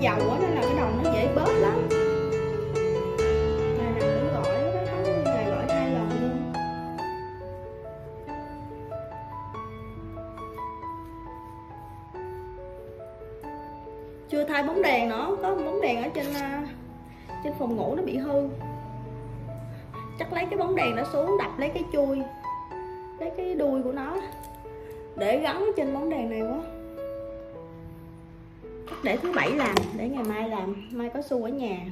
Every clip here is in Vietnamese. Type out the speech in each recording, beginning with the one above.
dầu á, nên là cái đầu nó dễ bớt lắm. Ngày nào cũng gọi nó có ngày gọi hai lần luôn. Chưa thay bóng đèn nữa có bóng đèn ở trên à, trên phòng ngủ nó bị hư. Chắc lấy cái bóng đèn nó xuống đập lấy cái chui, lấy cái đuôi của nó, để gắn trên bóng đèn này quá để thứ bảy làm để ngày mai làm. Mai có xu ở nhà.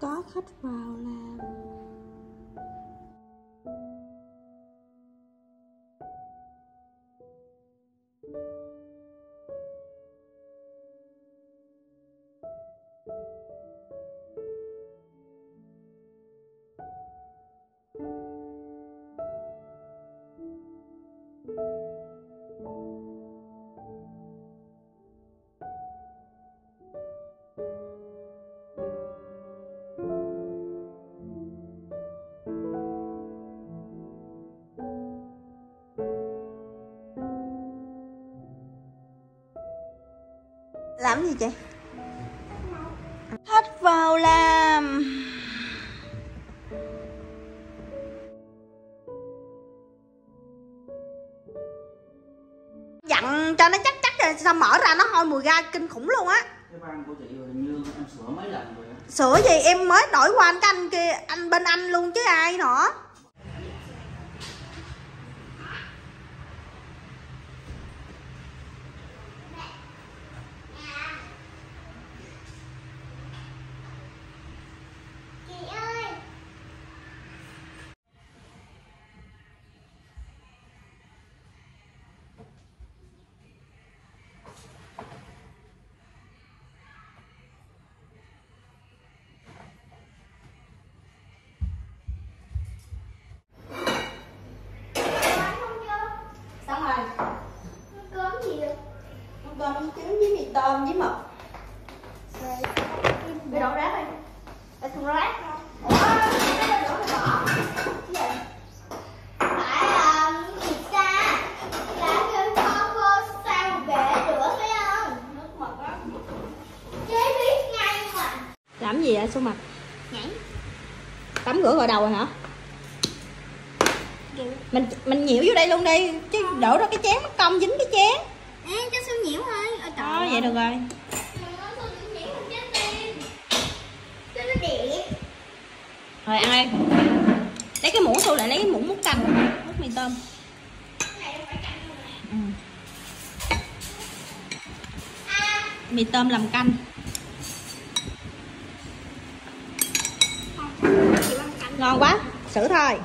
có khách vào làm làm gì chị? Khách vào làm. Dặn cho nó chắc chắc rồi sao mở ra nó hôi mùi ga kinh khủng luôn á. Cái van của chị hình như em sửa mấy lần rồi á. sửa gì? Em mới đổi qua anh cái anh kia anh bên anh luôn chứ ai nữa xong rồi cơm gì vậy? con cơm bánh trứng với mì tôm với mực. Bị đổ rác đi. Để thùng rác. Ủa cái đó đổ thì bỏ. Cái gì? Không? làm gì vậy số mặt? Nhảy. Tắm rửa gội đầu rồi hả? Mình mình nhiễu vô đây luôn đi chứ đổ ra cái chén mất công dính cái chén Ê, cho sao nhiễu thôi Ôi trời đó vậy được rồi. Rồi ăn đi. Lấy cái muỗng tôi lại lấy cái muỗng múc canh múc mì tôm. Ừ. Mì tôm làm canh. Ngon quá xử thôi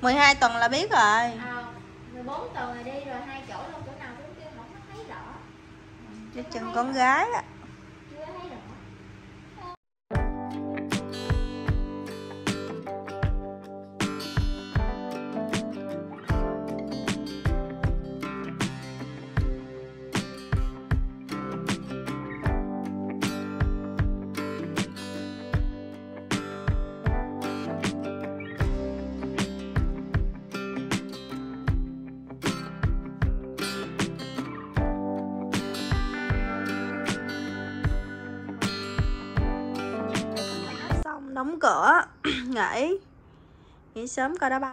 12 tuần là biết rồi. À, 14 tuần rồi đi rồi hai chỗ luôn chỗ nào cũng kêu không có thấy rõ. Cho chừng con gái á đóng cửa. Nghỉ. Nghỉ sớm coi đá banh.